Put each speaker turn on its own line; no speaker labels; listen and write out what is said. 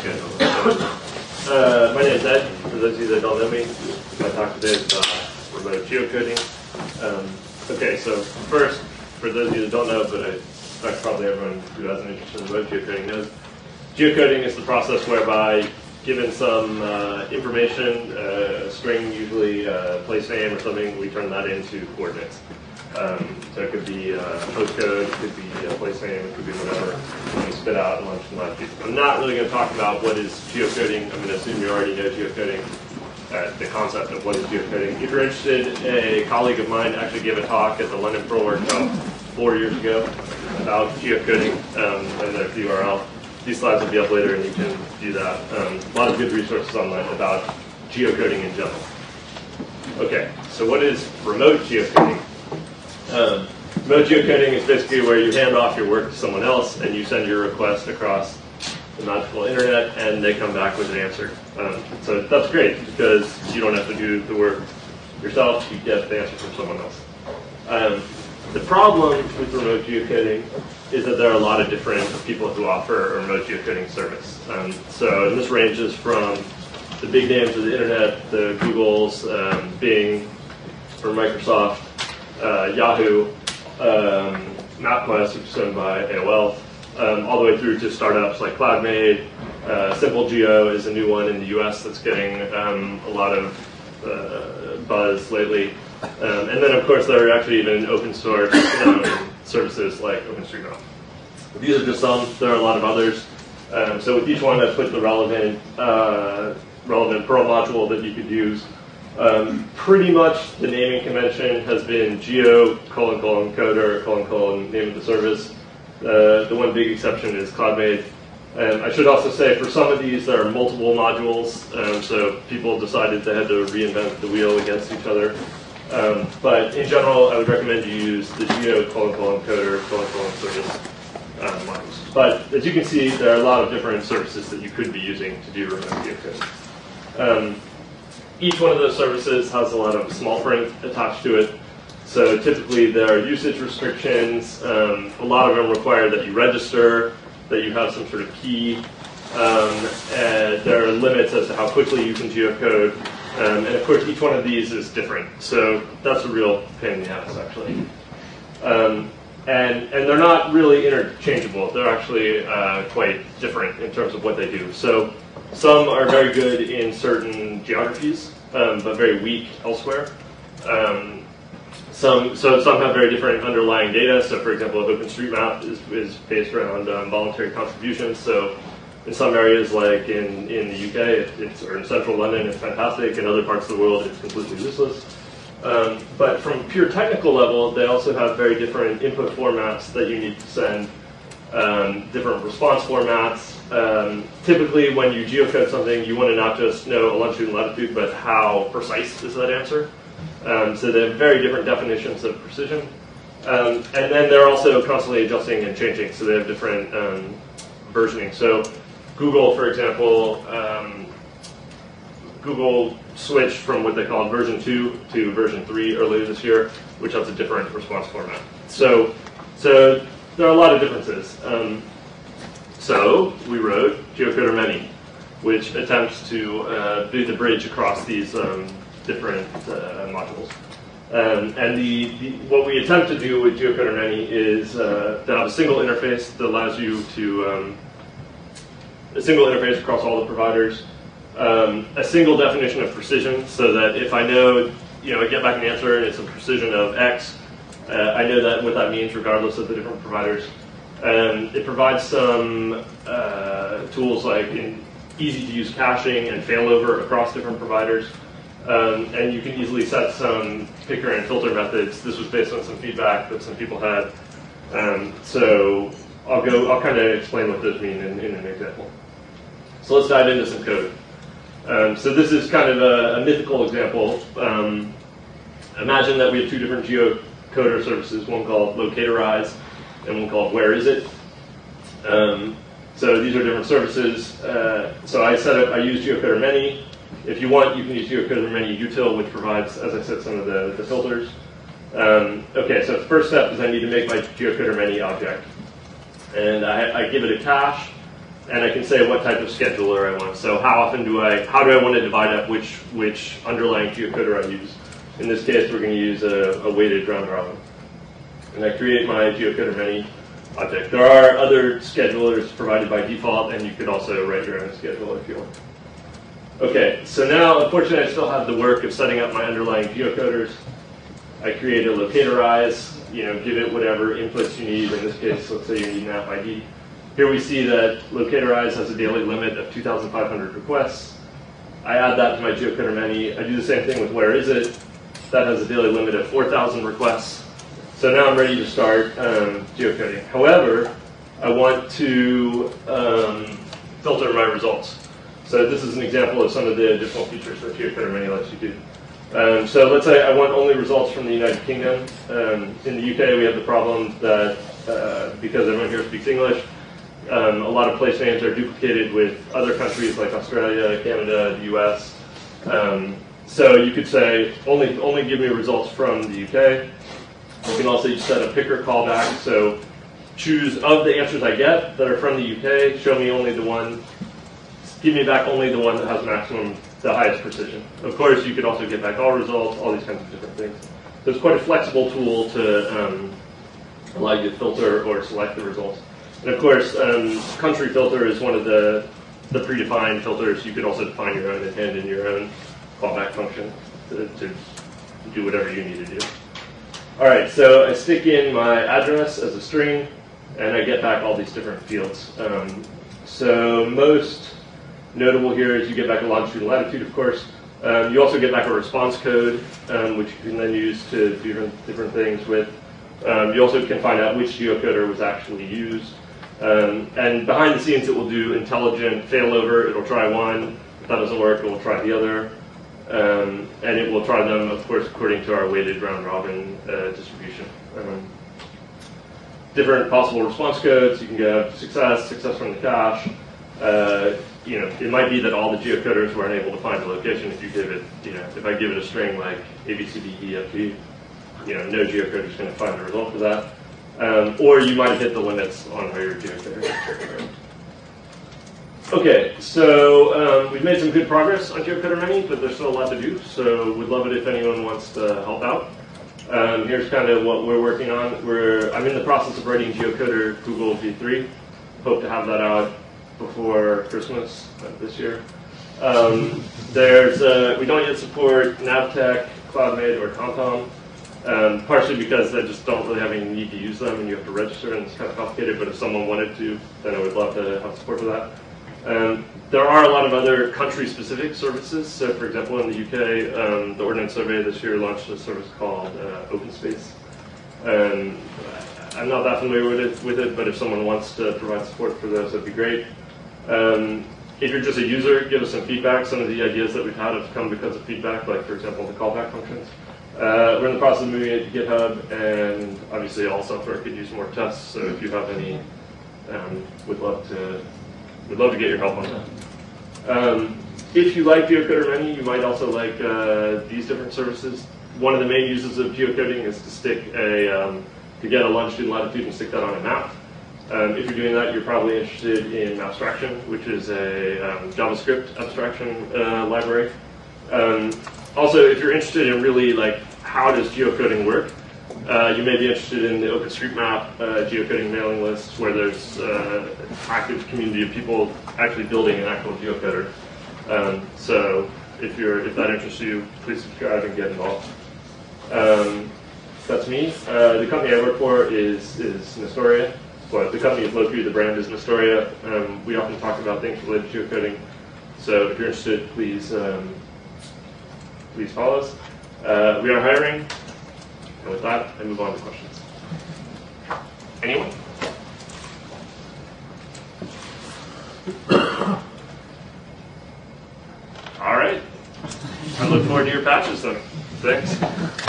schedule. Uh, my name is Ed. For those of you that don't know me, my talk today is about geocoding. Um, okay, so first, for those of you that don't know, but I expect probably everyone who has an interest in geocoding knows, geocoding is the process whereby given some uh, information, uh, a string, usually a place name or something, we turn that into coordinates. Um, so it could be uh, postcode, it could be a place name, it could be whatever. We spit out lunch and lunch. I'm not really going to talk about what is geocoding. I'm going to assume you already know geocoding, uh, the concept of what is geocoding. If you're interested, a colleague of mine actually gave a talk at the London Perl Workshop four years ago about geocoding, um, and the URL. These slides will be up later and you can do that. Um, a lot of good resources online about geocoding in general. Okay, so what is remote geocoding? Um, remote geocoding is basically where you hand off your work to someone else and you send your request across the magical internet and they come back with an answer. Um, so that's great because you don't have to do the work yourself, you get the answer from someone else. Um, the problem with remote geocoding is that there are a lot of different people who offer a remote geocoding service. Um, so this ranges from the big names of the internet, the Googles, um, Bing, or Microsoft, Yahoo, um, MapQuest, which is owned by AOL, um, all the way through to startups like CloudMade. Uh, Simple Geo is a new one in the US that's getting um, a lot of uh, buzz lately. Um, and then, of course, there are actually even open source um, services like OpenStreetMap. These are just some. There are a lot of others. Um, so with each one, I've put the relevant uh, relevant Perl module that you could use. Um, pretty much the naming convention has been geo colon colon coder colon colon name of the service. Uh, the one big exception is CloudMade. And I should also say for some of these there are multiple modules, um, so people decided they had to reinvent the wheel against each other. Um, but in general, I would recommend you use the geo colon colon coder colon colon service um, modules. But as you can see, there are a lot of different services that you could be using to do remote geocoding. Um, each one of those services has a lot of small print attached to it. So typically there are usage restrictions. Um, a lot of them require that you register, that you have some sort of key. Um, and there are limits as to how quickly you can geocode. Um, and of course, each one of these is different. So that's a real pain in the ass, actually. Um, and, and they're not really interchangeable. They're actually uh, quite different in terms of what they do. So some are very good in certain geographies, um, but very weak elsewhere. Um, some, so some have very different underlying data. So for example, OpenStreetMap is, is based around um, voluntary contributions. So in some areas like in, in the UK, it, it's, or in central London, it's fantastic. In other parts of the world, it's completely useless. Um, but from pure technical level, they also have very different input formats that you need to send, um, different response formats. Um, typically, when you geocode something, you want to not just know a longitude and latitude, but how precise is that answer. Um, so they have very different definitions of precision. Um, and then they're also constantly adjusting and changing, so they have different um, versioning. So Google, for example, Google switched from what they call version 2 to version 3 earlier this year, which has a different response format. So, so there are a lot of differences. Um, so we wrote Geocoder Many, which attempts to uh, be the bridge across these um, different uh, modules. Um, and the, the, what we attempt to do with Geocoder Many is uh, to have a single interface that allows you to um, a single interface across all the providers um, a single definition of precision so that if I know, you know, I get back an answer and it's a precision of X, uh, I know that what that means regardless of the different providers. And it provides some uh, tools like easy to use caching and failover across different providers. Um, and you can easily set some picker and filter methods. This was based on some feedback that some people had. Um, so I'll go, I'll kind of explain what those mean in, in an example. So let's dive into some code. Um, so this is kind of a, a mythical example. Um, imagine that we have two different geocoder services, one called Locatorize and one called Where Is It. Um, so these are different services. Uh, so I set up, I use geocoder many. If you want, you can use geocoder many util, which provides, as I said, some of the, the filters. Um, okay, so the first step is I need to make my geocoder many object. And I, I give it a cache and I can say what type of scheduler I want. So how often do I, how do I want to divide up which, which underlying geocoder I use? In this case, we're going to use a, a weighted round robin. And I create my geocoder many object. There are other schedulers provided by default, and you could also write your own scheduler if you want. Okay, so now, unfortunately, I still have the work of setting up my underlying geocoders. I create a locatorize, you know, give it whatever inputs you need. In this case, let's say you need an app ID. Here we see that Locatorize has a daily limit of 2,500 requests. I add that to my geocoder many. I do the same thing with where is it. That has a daily limit of 4,000 requests. So now I'm ready to start um, geocoding. However, I want to um, filter my results. So this is an example of some of the additional features that geocoder many lets you do. Um, so let's say I want only results from the United Kingdom. Um, in the UK, we have the problem that uh, because everyone here speaks English, um, a lot of place names are duplicated with other countries like Australia, Canada, the US. So you could say, only, only give me results from the UK. You can also set a picker callback. So choose of the answers I get that are from the UK, show me only the one, give me back only the one that has maximum, the highest precision. Of course, you could also get back all results, all these kinds of different things. So it's quite a flexible tool to um, allow you to filter or select the results. And of course, um, country filter is one of the, the predefined filters. You could also define your own and in your own callback function to, to do whatever you need to do. All right, so I stick in my address as a string, and I get back all these different fields. Um, so most notable here is you get back a longitude and latitude, of course. Um, you also get back a response code, um, which you can then use to do different, different things with. Um, you also can find out which geocoder was actually used. Um, and behind the scenes, it will do intelligent failover. It'll try one. If that doesn't work, it will try the other. Um, and it will try them, of course, according to our weighted round robin uh, distribution. Um, different possible response codes. You can get success, success from the cache. Uh, you know, it might be that all the geocoders were unable to find the location if you give it, you know, if I give it a string like ABCDEFG, you know, no geocoder is going to find the result for that. Um, or you might have hit the limits on where your geocoder. Okay, so um, we've made some good progress on geocoder Many, but there's still a lot to do. So we'd love it if anyone wants to help out. Um, here's kind of what we're working on. We're I'm in the process of writing geocoder Google v3. Hope to have that out before Christmas this year. Um, there's uh, we don't yet support Navteq, CloudMade, or TomTom. Um, partially because I just don't really have any need to use them and you have to register and it's kind of complicated, but if someone wanted to, then I would love to have support for that. Um, there are a lot of other country-specific services. So, for example, in the UK, um, the Ordnance Survey this year launched a service called uh, OpenSpace. Um, I'm not that familiar with it, with it, but if someone wants to provide support for those, that'd be great. Um, if you're just a user, give us some feedback. Some of the ideas that we've had have come because of feedback, like, for example, the callback functions. Uh, we're in the process of moving it to GitHub, and obviously all software could use more tests. So if you have any, um, would love to would love to get your help on that. Um, if you like geocoder many, you might also like uh, these different services. One of the main uses of geocoding is to stick a um, to get a longitude and latitude and stick that on a map. Um, if you're doing that, you're probably interested in Mapstraction, which is a um, JavaScript abstraction uh, library. Um, also, if you're interested in really like how does geocoding work, uh, you may be interested in the OpenStreetMap uh, geocoding mailing list, where there's uh, an active community of people actually building an actual geocoder. Um, so if you're if that interests you, please subscribe and get involved. Um, that's me. Uh, the company I work for is is Nestoria. But the company is Lokku, the brand is Nestoria. Um, we often talk about things related to geocoding. So if you're interested, please um, please follow us. Uh, we are hiring, and with that, I move on to questions. Anyone? All right. I look forward to your patches then. Thanks.